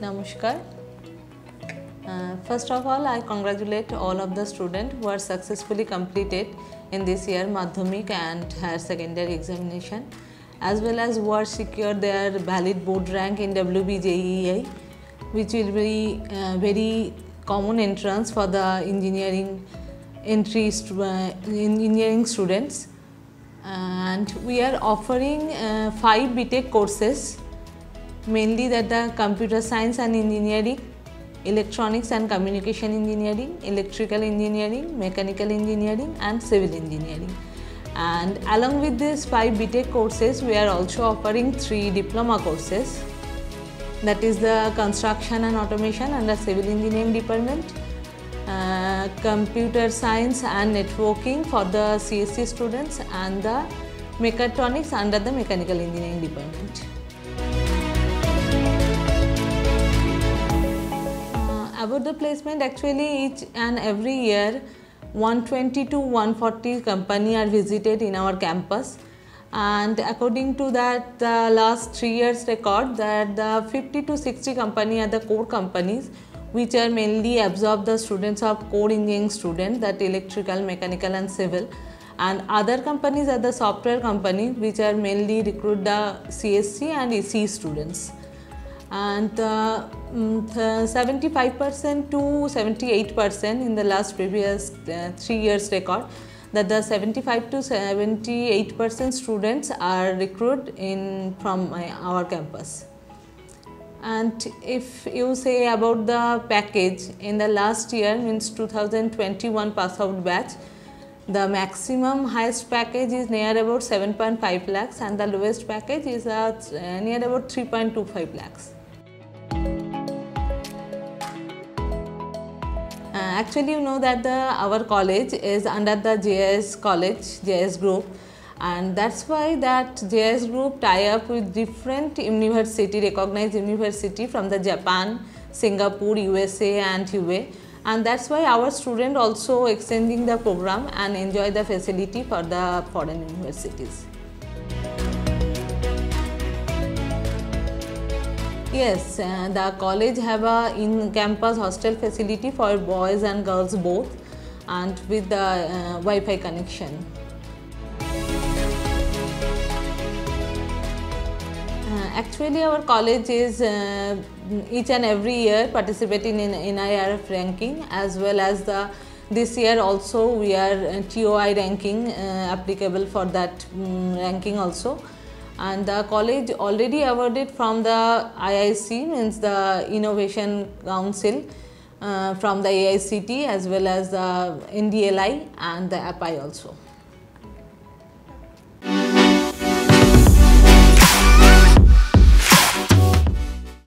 Namaskar. Uh, first of all, I congratulate all of the students who are successfully completed in this year Madhyamik and higher secondary examination as well as who are secured their valid board rank in WBJEE which will be uh, very common entrance for the engineering entry stu- uh, engineering students and we are offering uh, five BTech courses mainly that the computer science and engineering, electronics and communication engineering, electrical engineering, mechanical engineering and civil engineering. And along with these five BTech courses, we are also offering three diploma courses. That is the construction and automation under civil engineering department, uh, computer science and networking for the CSC students and the mechatronics under the mechanical engineering department. Uh, about the placement actually each and every year 120 to 140 company are visited in our campus and according to that last three years record that the 50 to 60 company are the core companies which are mainly absorb the students of core engineering student that electrical mechanical and civil. And other companies are the software companies which are mainly recruit the csc and ec students. And uh, mm, 75% to 78% in the last previous uh, three years record that the 75 to 78% students are recruited in from my, our campus. And if you say about the package in the last year means 2021 pass out batch the maximum highest package is near about 7.5 lakhs and the lowest package is uh, near about 3.25 lakhs actually, you know that the, our college is under the JS college, JS group and that's why that JS group tie up with different university, recognized university from the Japan, Singapore, USA and UA and that's why our student also extending the program and enjoy the facility for the foreign universities. Yes, uh, the college have a in-campus hostel facility for boys and girls both, and with the uh, Wi-Fi connection. Uh, actually, our college is uh, each and every year participating in NIRF ranking as well as the this year also we are uh, TOI ranking uh, applicable for that um, ranking also and the college already awarded from the IIC means the Innovation Council uh, from the AICT as well as the NDLI and the API also.